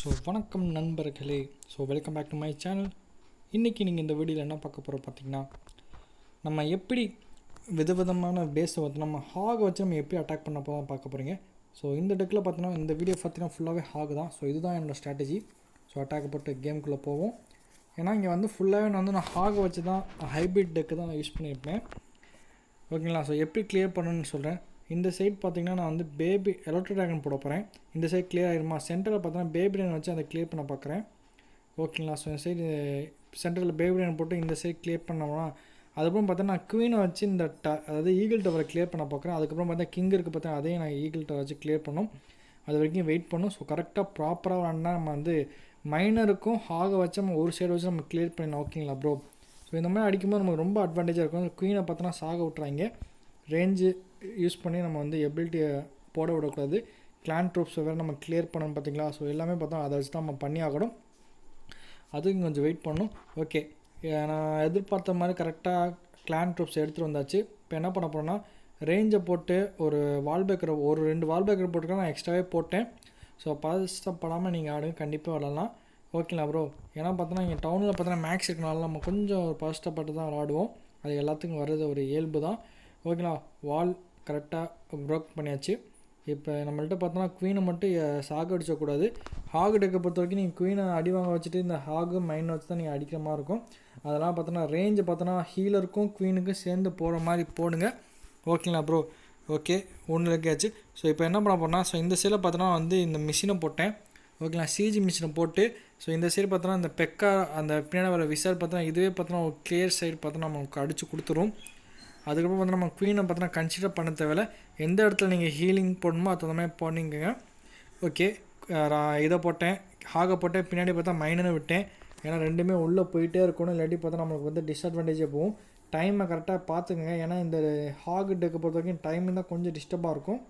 So வணக்கம் நண்பர்களே. So welcome back to my channel இன்றைக்கி நீங்கள் இந்த வீடியோவில் என்ன பார்க்க போகிறோம் பார்த்தீங்கன்னா நம்ம எப்படி விதவிதமான பேஸை வந்து நம்ம ஹாக வச்சு நம்ம எப்படி அட்டாக் பண்ண போகிறோம் பார்க்க போகிறீங்க ஸோ இந்த டெக்கில் பார்த்தீங்கன்னா இந்த வீடியோ பார்த்தீங்கன்னா ஃபுல்லாகவே ஹாக் தான். ஸோ இதுதான் என்னோடய ஸ்ட்ராட்டஜி ஸோ அட்டாக் போட்டு கேமுக்குள்ளே போவோம். ஏன்னா இங்கே வந்து ஃபுல்லாகவே நான் வந்து நான் ஹாகை வச்சு தான் ஹைப்ரிட் டெக்கு தான் யூஸ் பண்ணியிருப்பேன். ஓகேங்களா ஸோ எப்படி கிளியர் பண்ணணும்னு சொல்கிறேன் இந்த சைட் பார்த்திங்கன்னா நான் வந்து பேபி எலக்ட்ரோ ட்ராகன் போட போகிறேன் இந்த சைட் கிளியர் ஆகிருமா சென்டரில் பார்த்தீங்கன்னா பேபி ட்ராகன் வச்சு அதை கிளியர் பண்ண பார்க்குறேன் ஓகேங்களா ஸோ இந்த சைடு சென்டரில் பேபி ட்ராகன் போட்டு இந்த சைட் கிளியர் பண்ணோம்னா அதுக்கப்புறம் பார்த்தா நான் குவீனை வச்சு இந்த ட அதாவது ஈகிள் டவரை கிளியர் பண்ண பார்க்குறேன் அதுக்கப்புறம் பார்த்தா கிங் இருக்குது பார்த்தா அதையும் நான் ஈகிள் டவர் வச்சு கிளியர் பண்ணும். அது வரைக்கும் வெயிட் பண்ணும். ஸோ கரெக்டாக ப்ராப்பராக விளாண்டா நம்ம வந்து மைனருக்கும் ஹாக வச்சு நம்ம ஒரு சைடு வச்சு நம்ம கிளியர் பண்ணிடலாம் ஓகேங்களா ப்ரோ ஸோ இந்த மாதிரி அடிக்கும்போது நமக்கு ரொம்ப அட்வான்டேஜாக இருக்கும். குவீனை பார்த்தோன்னா சாக விட்றாங்க ரேஞ்சு யூஸ் பண்ணி நம்ம வந்து எபிலிட்டியை போட விடக்கூடாது. கிளான் ட்ரூப்ஸை வேறு நம்ம கிளியர் பண்ணணும் பார்த்தீங்களா? ஸோ எல்லாமே பார்த்தோம் அதை வச்சு தான் நம்ம பண்ணி ஆகணும். அதுக்கும் கொஞ்சம் வெயிட் பண்ணணும். ஓகே நான் எதிர்பார்த்த மாதிரி கரெக்டாக கிளான் ட்ரூப்ஸ் எடுத்துகிட்டு வந்தாச்சு. இப்போ என்ன பண்ண போகிறோன்னா ரேஞ்சை போட்டு ஒரு வால்பேக்கரை ஒரு ரெண்டு வால்பேக்கர் போட்டுக்கலாம் நான் எக்ஸ்ட்ராவே போட்டேன். ஸோ பதஷ்டப்படாமல் நீங்கள் ஆடுங்க. கண்டிப்பாக விளாட்லாம் ஓகேங்களா ப்ரோ ஏன்னா பார்த்தோன்னா இங்கே டவுனில் பார்த்தோன்னா மேக்ஸ் இருக்கனால நம்ம கொஞ்சம் பதஷ்டப்பட்டு தான் விளாடுவோம் அது எல்லாத்துக்கும் வர்றது ஒரு இயல்பு தான் ஓகேங்களா வால் கரெக்டாக ப்ரோக் பண்ணியாச்சு. இப்போ நம்மள்ட்ட பார்த்தோன்னா குவீனை மட்டும் சாக அடிச்சக்கூடாது. ஹாகு டெக்கை பொறுத்த வரைக்கும் நீங்கள் குவீனை அடி வாங்க வச்சுட்டு இந்த ஹாகு மைண்ட் வச்சு தான் நீங்கள் அடிக்கிற மாதிரி இருக்கும். அதெல்லாம் பார்த்தோன்னா ரேஞ்சு பார்த்தோன்னா ஹீலருக்கும் குவீனுக்கும் சேர்ந்து போகிற மாதிரி போடுங்க. ஓகேங்களா ப்ரோ ஓகே ஒன்று இருக்காச்சு ஸோ இப்போ என்ன பண்ண போனால் ஸோ இந்த சைடில் பார்த்தோன்னா வந்து இந்த மிஷினை போட்டேன். ஓகேங்களா சிஜி மிஷினை போட்டு ஸோ இந்த சைடு பார்த்தோன்னா இந்த பெக்கா அந்த பின்னாடி வர விசார் பார்த்தோன்னா இதுவே பார்த்தோன்னா ஒரு கிளியர் சைடு பார்த்தோன்னா நமக்கு அடித்து கொடுத்துரும். அதுக்கப்புறம் வந்து நம்ம குவீனை பார்த்தோன்னா கன்சிடர் பண்ண தேவையில்ல. எந்த இடத்துல நீங்கள் ஹீலிங் போடணுமோ அது மாதிரி போனீங்க ஓகே இதை போட்டேன் ஹாகை போட்டேன் பின்னாடி பார்த்தா மைனனை விட்டேன். ஏன்னா ரெண்டுமே உள்ளே போயிட்டே இருக்கணும். இல்லாட்டி பார்த்தா நம்மளுக்கு வந்து டிஸ்அட்வான்டேஜே போகும். டைமை கரெக்டாக பார்த்துக்குங்க. ஏன்னா இந்த ஹாக் டெக்கை பொறுத்த வரைக்கும் டைம் தான் கொஞ்சம் டிஸ்டர்பாக இருக்கும்.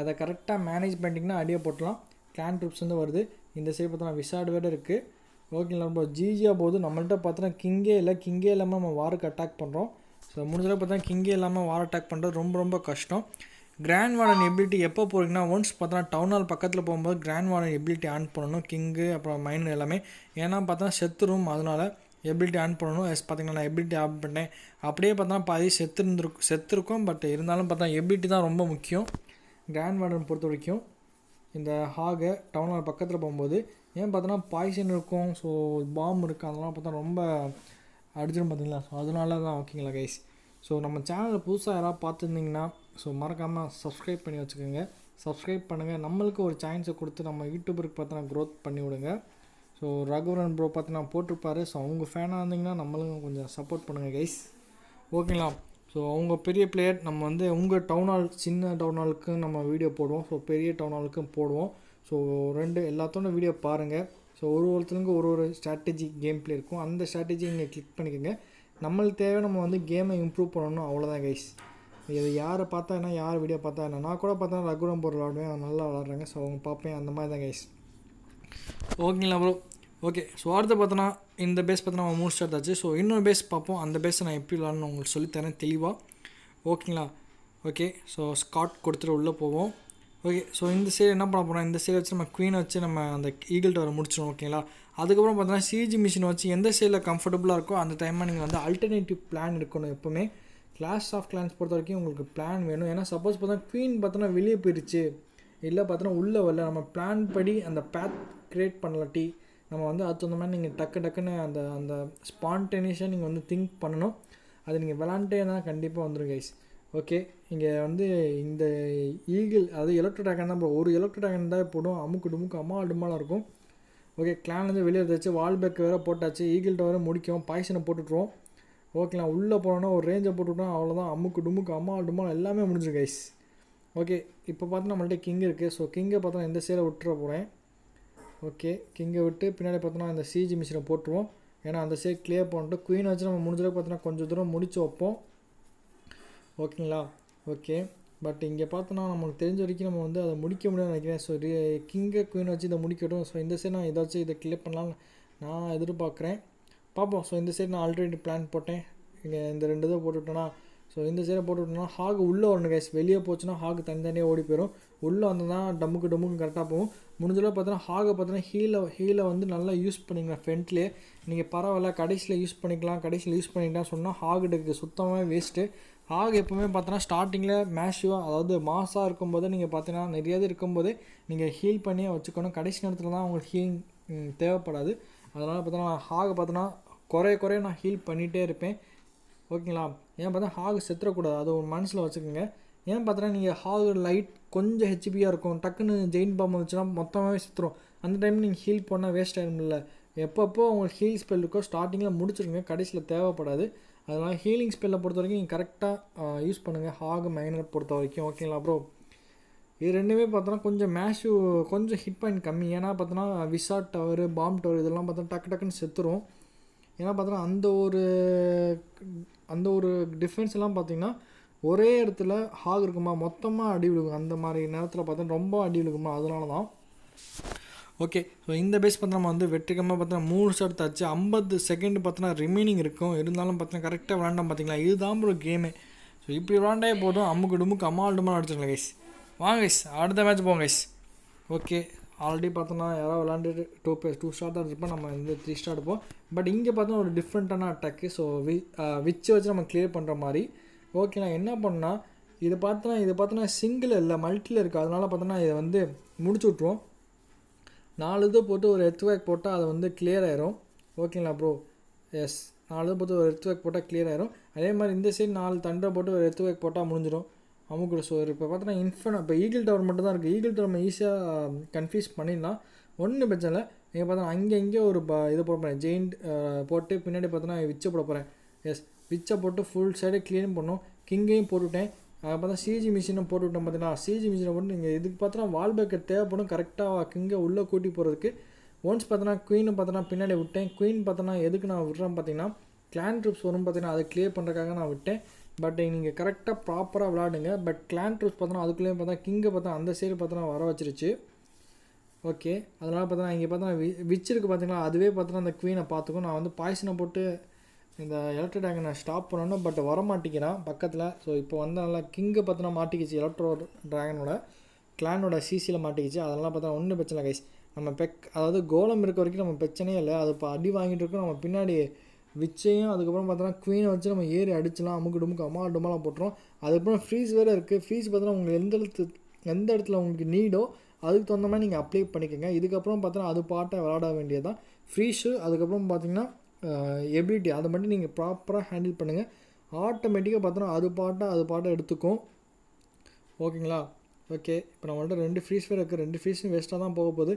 அதை கரெக்டாக மேனேஜ் பண்ணிட்டிங்கன்னா அடியை போட்டலாம் கிளான் ட்ரிப்ஸ் வந்து வருது. இந்த சைடு பார்த்தோம்னா விசாடு வேறு இருக்குது ஓகேங்களா நம்ம ஜிஜியாக போகுது. நம்மள்ட்ட பார்த்தோன்னா கிங்கே இல்லை. கிங்கே இல்லாமல் நம்ம வாருக்கு அட்டாக் பண்ணுறோம் ஸோ முடிஞ்சளவு பார்த்தா கிங்கே இல்லாமல் வார் அட்டாக் பண்ணுறது ரொம்ப ரொம்ப கஷ்டம். கிராண்ட் வார்டன் எபிலிட்டி எப்போ போகிறீங்கன்னா ஒன்ஸ் பார்த்தோன்னா டவுன் ஹால் பக்கத்தில் போகும்போது கிராண்ட் வார்டன் எபிலிட்டி ஆன் பண்ணணும். கிங்கு அப்புறம் மைன் எல்லாமே. ஏன்னா பார்த்தா செத்துரும் அதனால் எபிலிட்டி ஆன் பண்ணணும். எஸ் பார்த்திங்கன்னா நான் எபிலிட்டி ஆன் பண்ணேன் அப்படியே பார்த்தா பாதி செத்து இருந்திருக்கும் செத்துருக்கும் பட் இருந்தாலும் பார்த்தா எபிலிட்டி தான் ரொம்ப முக்கியம். கிராண்ட் வார்டன் பொறுத்த வரைக்கும் இந்த ஹாகை டவுன் ஹால் பக்கத்தில் போகும்போது ஏன் பார்த்தோன்னா பாய்சன் இருக்கும். ஸோ பாம் இருக்குது அதெல்லாம் பார்த்தா ரொம்ப அடிச்சிடும் பார்த்தீங்களா? ஸோ அதனால தான் ஓகேங்களா கைஸ் ஸோ நம்ம சேனலில் புதுசாக யாராவது பார்த்துருந்தீங்கன்னா ஸோ மறக்காமல் சப்ஸ்கிரைப் பண்ணி வச்சுக்கோங்க. சப்ஸ்கிரைப் பண்ணுங்கள் நம்மளுக்கு ஒரு சான்ஸை கொடுத்து நம்ம யூடியூபருக்கு பார்த்து க்ரோத் பண்ணி விடுங்க. ஸோ ரகுவரன் ப்ரோ பார்த்தீங்கன்னா போட்டிருப்பாரு. ஸோ அவங்க ஃபேனாக இருந்தீங்கன்னா நம்மளுக்கும் கொஞ்சம் சப்போர்ட் பண்ணுங்கள் கைஸ் ஓகேங்களா? ஸோ அவங்க பெரிய பிளேயர் நம்ம வந்து உங்கள் டவுன் ஹால் சின்ன டவுன் ஹாலுக்கும் நம்ம வீடியோ போடுவோம். ஸோ பெரிய டவுன் ஹாலுக்கும் போடுவோம். ஸோ ரெண்டு எல்லாத்தோட வீடியோ பாருங்கள் ஸோ ஒரு ஒருத்தருக்கும் ஒரு ஒரு ஸ்ட்ராட்டஜி கேம் பிளே இருக்கும். அந்த ஸ்ட்ராட்டஜி நீங்கள் கிளிக் பண்ணிக்கோங்க. நம்மளுக்கு தேவை நம்ம வந்து கேமை இம்ப்ரூவ் பண்ணணும். அவ்வளோதான் கைஸ் இது யாரை பார்த்தா என்ன யார் வீடியோ பார்த்தா என்ன? நான் கூட பார்த்தா ரகுரம் பொருள் விளாடுவேன். அவங்க நல்லா விளாட்றாங்க. ஸோ அவங்க பார்ப்பேன். அந்த மாதிரி தான் கைஸ் ஓகேங்களா ப்ரோ ஓகே ஸோ அடுத்து பார்த்தோன்னா இந்த பேஸ் பார்த்தோன்னா நம்ம மூணு ஸ்டார்ட் ஆச்சு ஸோ இன்னொரு பேஸ் பார்ப்போம். அந்த பேஸை நான் எப்படி விளாட்ணும் உங்களுக்கு சொல்லித்தரேன் தெளிவாக ஓகேங்களா ஓகே ஸோ ஸ்காட் கொடுத்துட்டு உள்ளே போவோம். ஓகே ஸோ இந்த சைடு என்ன பண்ண போகிறோம் இந்த சைடு வச்சு நம்ம குவீனை வச்சு நம்ம அந்த ஈகிள் டவரை முடிச்சிடும் ஓகேங்களா அதுக்கப்புறம் பார்த்தோன்னா சிஜி மிஷினை வச்சு எந்த சைடில் கம்ஃபர்டபுளாக இருக்கோ அந்த டைமில் நீங்கள் வந்து அல்டர்னேட்டிவ் பிளான் இருக்கணும் எப்போவுமே. கிளாஸ் ஆஃப் கிளான்ஸ் பொறுத்த வரைக்கும் உங்களுக்கு பிளான் வேணும். ஏன்னா சப்போஸ் பார்த்தா குவீன் பார்த்தோன்னா வெளியே போயிடுச்சு இல்லை பார்த்தோன்னா உள்ளே வரல. நம்ம பிளான் படி அந்த பேத் க்ரியேட் பண்ணலாட்டி நம்ம வந்து அது தகுந்த மாதிரி நீங்கள் டக்கு டக்குன்னு அந்த அந்த ஸ்பான்டேனியஸாக நீங்கள் வந்து திங்க் பண்ணணும். அது நீங்கள் விளாண்டே தான் கண்டிப்பாக வந்துடும் கைஸ் ஓகே இங்கே வந்து இந்த ஈகிள் அதாவது எலக்ட்ரோ ட்ராகன் தான் ஒரு எலக்ட்ரோ ட்ராகன் தான் போடும். அமுக்கு டுமுக்கு அம்மா அடுமாலாம் இருக்கும். ஓகே கிளான்லேருந்து வெளியே எடுத்தாச்சு வால் பேக் வேறு போட்டாச்சு. ஈகிள்கிட்ட வேறு முடிக்கும். பாய்சனை போட்டுட்ருவோம் ஓகேலாம் உள்ளே போனோன்னா ஒரு ரேஞ்சை போட்டுவிட்டோம் அவ்வளோதான் அமுக்கு டுமுக்கு அம்மா டுமால் எல்லாமே முடிஞ்சிடும் கைஸ் ஓகே இப்போ பார்த்தா நம்மள்ட்ட கிங் இருக்குது ஸோ கிங்கை பார்த்தா இந்த சைடை விட்டுற போகிறேன் ஓகே கிங்கை விட்டு பின்னாடி பார்த்தோன்னா அந்த சிஜி மிஷினை போட்டுருவோம். ஏன்னா அந்த சைடு கிளியர் பண்ணிட்டு குயின் வச்சு நம்ம முடிஞ்சளவுக்கு பார்த்தோன்னா கொஞ்சம் தூரம் முடிச்சு வைப்போம். ஓகேங்களா? ஓகே. பட் இங்கே பார்த்தோன்னா நமக்கு தெரிஞ்ச வரைக்கும் நம்ம வந்து அதை முடிக்க முடியாதுன்னு நினைக்கிறேன். ஸோ கிங்கை குயின் வச்சு இதை முடிக்கட்டும். ஸோ இந்த சைடு நான் ஏதாச்சும் இதை கிளியர் பண்ணலாம்னு நான் எதிர்பார்க்குறேன். பார்ப்போம். ஸோ இந்த சைடு நான் ஆல்ரெடி பிளான் போட்டேன். இங்கே இந்த ரெண்டு இதை போட்டுவிட்டேன்னா ஸோ ஸோ இந்த சைடை போட்டுவிட்டோம்னா ஹாக் உள்ளே வரணும் கேஸ் வெளியே போச்சுன்னா ஹாக் தனித்தனியாக ஓடி போயிடும் உள்ளே வந்ததுனா டம்முக்கு டம்முக்கு கரெக்டாக போகும். முடிஞ்சளவு பார்த்தோன்னா ஹாகை பார்த்தோன்னா ஹீலை ஹீலை வந்து நல்லா யூஸ் பண்ணிக்கலாம் ஃப்ரண்ட்லேயே நீங்கள் பரவாயில்ல கடைசியில் யூஸ் பண்ணிக்கலாம் கடைசியில் யூஸ் பண்ணிக்கலாம் சொன்னால் ஹாகுக்கு சுத்தமாக வேஸ்ட்டு ஆக எப்போவுமே பார்த்தோன்னா ஸ்டார்டிங்கில் மேஷுவாக அதாவது மாசாக இருக்கும்போது நீங்கள் பார்த்தீங்கன்னா நிறைய இது இருக்கும்போதே நீங்கள் ஹீல் பண்ணியே வச்சுக்கணும். கடைசி நேரத்தில் தான் உங்களுக்கு ஹீலிங் தேவைப்படாது. அதனால் பார்த்தோன்னா ஹாகை பார்த்தோன்னா குறைய குறைய நான் ஹீல் பண்ணிகிட்டே இருப்பேன். ஓகேங்களா ஏன் பார்த்தா ஹாக் செத்துறக்கூடாது. அது ஒரு மனசில் வச்சுக்கோங்க. ஏன் பார்த்தோன்னா நீங்கள் ஹாக் லைட் கொஞ்சம் ஹெச்பியாக இருக்கும். டக்குன்னு ஜெயின் பாம்பு வந்துச்சுன்னா மொத்தமாகவே செத்துரும். அந்த டைம் நீங்கள் ஹீல் பண்ணால் வேஸ்ட் ஆகிடும்ல எப்பப்போ உங்களுக்கு ஹீல் ஸ்பெல் இருக்கோ ஸ்டார்டிங்கில் முடிச்சிருங்க. கடைசியில் தேவைப்படாது. அதனால் ஹீலிங் ஸ்பெல்லை பொறுத்த வரைக்கும் நீங்கள் கரெக்டாக யூஸ் பண்ணுங்கள் ஹாக் மைனர் பொறுத்த வரைக்கும் ஓகேங்களா ப்ரோ இது ரெண்டுமே பார்த்தோன்னா கொஞ்சம் மேஷு கொஞ்சம் ஹிட் பாயிண்ட் கம்மி. ஏன்னா பார்த்தோன்னா விசா டவர் பாம் டவர் இதெல்லாம் பார்த்தோன்னா டக்கு டக்குன்னு செத்துரும். ஏன்னா பார்த்தோன்னா அந்த ஒரு அந்த ஒரு டிஃப்ரென்ஸ் எல்லாம் பார்த்தீங்கன்னா ஒரே இடத்துல ஹாக் இருக்குமா? மொத்தமாக அடி விழுகும். அந்த மாதிரி நேரத்தில் பார்த்தா ரொம்ப அடி விழுகுமா? அதனால தான் ஓகே ஸோ இந்த பேஸ் பார்த்தா நம்ம வந்து வெற்றிகரமாக பார்த்தோன்னா மூணு ஷாட் தச்சு ஐம்பது செகண்ட் பார்த்தோன்னா ரிமைனிங் இருக்கும். இருந்தாலும் பார்த்தீங்கன்னா கரெக்டாக விளாண்டோம் பார்த்தீங்களா இதுதான் ஒரு கேமு ஸோ இப்படி விளாண்டே போதும். அம்முக்கு டுமுக்கு அம்மாள் டுமால் அடிச்சிடலாம் கைஸ் வாங்க கைஸ் அடுத்த மேட்ச் போங்க கைஸ் ஓகே ஆல்ரெடி பார்த்தோன்னா யாராவது விளாண்டுட்டு டூ பேஸ் டூ ஸ்டார் தான் இருப்போம். நம்ம வந்து த்ரீ ஸ்டார் எடுப்போம். பட் இங்கே பார்த்தோன்னா ஒரு டிஃப்ரெண்ட்டான அட்டாக்கு ஸோ வி விச்சை வச்சு நம்ம கிளியர் பண்ணுற மாதிரி. ஓகே நான் என்ன பண்ணால் இதை பார்த்தோன்னா இதை பார்த்தோன்னா சிங்கிள் இல்லை மல்டியில் இருக்குது அதனால் பார்த்தோன்னா இதை வந்து முடிச்சு விட்ருவோம் நாலு இது போட்டு ஒரு எர்த் வேக் போட்டால் அது வந்து கிளியர் ஆயிரும். ஓகேங்களா ப்ரோ எஸ் நாலு இது போட்டு ஒரு எர்த் வேக் போட்டால் கிளியர் ஆயிரும். அதே மாதிரி இந்த சைடு நாலு தண்டை போட்டு ஒரு எர்த் வேக் போட்டால் முடிஞ்சிடும். அமுக்கு ஸோ இப்போ பார்த்தோன்னா இன்ஃபன் இப்போ ஈகிள் டவர் மட்டும் தான் இருக்குது ஈகிள் டவர் நம்ம ஈஸியாக கன்ஃபியூஸ் um, பண்ணிடலாம். ஒன்றும் பிரச்சனை இல்லை. நீங்கள் பார்த்தோன்னா அங்கே இங்கே ஒரு ப இது போட போகிறேன் ஜெயிண்ட் uh, போட்டு பின்னாடி பார்த்தோன்னா விச்சை போட போகிறேன் எஸ் விச்சை போட்டு ஃபுல் சைடே க்ளீன் பண்ணோம். கிங்கையும் போட்டுவிட்டேன் அதை பார்த்தா சிஜி மிஷினை போட்டு விட்டேன் பார்த்தீங்கன்னா சிஜி மிஷினை போட்டு நீங்கள் இதுக்கு பார்த்தோன்னா வால் பேக்கர் தேவைப்படும். கரெக்டாக கிங்கை உள்ளே கூட்டி போகிறதுக்கு ஒன்ஸ் பார்த்தோன்னா குயினை பார்த்தோன்னா பின்னாடி விட்டேன். குயின் பார்த்தோன்னா எதுக்கு நான் விட்றேன் பார்த்தீங்கன்னா கிளான் ட்ரூப்ஸ் வரும் பார்த்தீங்கன்னா அதை கிளியர் பண்ணுறதுக்காக நான் விட்டேன். பட் நீங்கள் கரெக்டாக ப்ராப்பராக விளாடுங்க பட் கிளான் ட்ரூப்ஸ் பார்த்தோன்னா அதுக்குள்ளேயும் பார்த்தா கிங்கை பார்த்தா அந்த சைடு பார்த்தோன்னா வர வச்சிருச்சு. ஓகே அதனால் பார்த்தோன்னா இங்கே பார்த்தோன்னா வி விச்சிருக்கு பார்த்தீங்கன்னா அதுவே பார்த்தோன்னா அந்த குவீனை பார்த்துக்கும். நான் வந்து பாய்சனை போட்டு இந்த எலக்ட்ரோ ட்ராகனை ஸ்டாப் பண்ணணும் பட் வர மாட்டேங்கிறான் பக்கத்தில். ஸோ இப்போ வந்து நல்லா கிங்கை பார்த்தோன்னா மாட்டிக்கிச்சு எலக்ட்ரோ ட்ராகனோட கிளானோட சிசியில் மாட்டிக்கிச்சு. அதெல்லாம் பார்த்தா ஒன்றும் பிரச்சனை கைஸ் நம்ம பெக் அதாவது கோலம் இருக்க வரைக்கும் நம்ம பிரச்சனையே இல்லை. அது இப்போ அடி வாங்கிட்டு இருக்கோம் நம்ம பின்னாடி விச்சையும் அதுக்கப்புறம் பார்த்தோன்னா குவீனை வச்சு நம்ம ஏறி அடிச்சலாம் அமுக்கு டுமுக்கு அம்மா டுமாலாம் போட்டுரும். அதுக்கப்புறம் ஃப்ரீஸ் வேறு இருக்குது ஃப்ரீஸ் பார்த்தோன்னா உங்களுக்கு எந்த இடத்து எந்த இடத்துல உங்களுக்கு நீடோ அதுக்கு தகுந்த மாதிரி நீங்கள் அப்ளை பண்ணிக்கோங்க. இதுக்கப்புறம் பார்த்தோன்னா அது பாட்டை விளாட வேண்டியதான் ஃப்ரீஷு அதுக்கப்புறம் பார்த்தீங்கன்னா எபிலிட்டி அதை மட்டும் நீங்கள் ப்ராப்பராக ஹேண்டில் பண்ணுங்கள் ஆட்டோமேட்டிக்காக பார்த்தோன்னா அது பாட்டாக அது பாட்டாக எடுத்துக்கும். ஓகேங்களா ஓகே இப்போ நம்மள்ட்ட ரெண்டு ஃப்ரீஸ் வேறு இருக்குது ரெண்டு ஃப்ரீஸும் வேஸ்ட்டாக தான் போக போகுது.